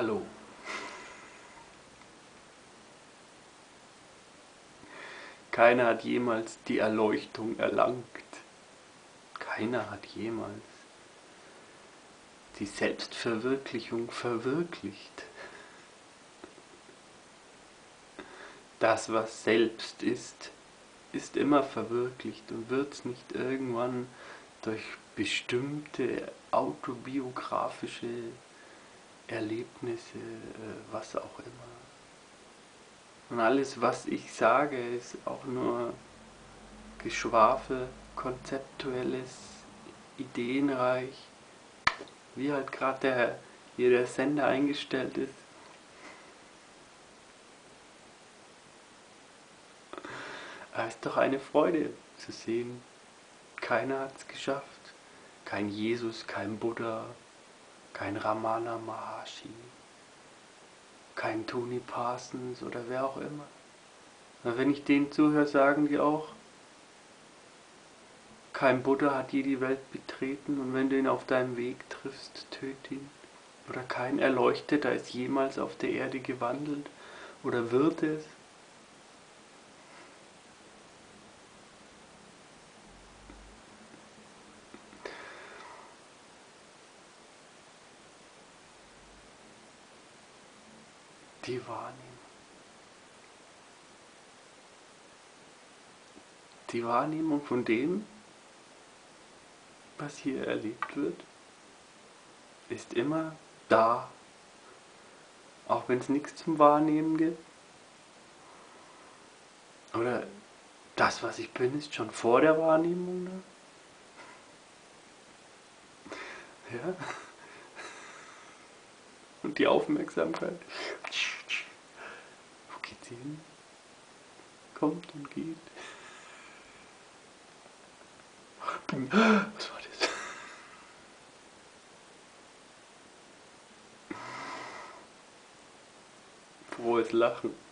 Hallo. Keiner hat jemals die Erleuchtung erlangt. Keiner hat jemals die Selbstverwirklichung verwirklicht. Das, was selbst ist, ist immer verwirklicht und wird nicht irgendwann durch bestimmte autobiografische Erlebnisse, äh, was auch immer. Und alles, was ich sage, ist auch nur Geschwafel, konzeptuelles, ideenreich, wie halt gerade der, hier der Sender eingestellt ist. Es ist doch eine Freude zu sehen. Keiner hat es geschafft. Kein Jesus, kein Buddha, kein Ramana Maharshi, kein Tony Parsons oder wer auch immer. Aber wenn ich denen zuhöre, sagen die auch, kein Buddha hat je die Welt betreten und wenn du ihn auf deinem Weg triffst, töte ihn. Oder kein Erleuchteter ist jemals auf der Erde gewandelt oder wird es. Die Wahrnehmung. Die Wahrnehmung von dem, was hier erlebt wird, ist immer da, auch wenn es nichts zum Wahrnehmen gibt. Oder das, was ich bin, ist schon vor der Wahrnehmung da. Ja. Und die Aufmerksamkeit. Wo hin? Kommt und geht. Was war das? Frohes Lachen.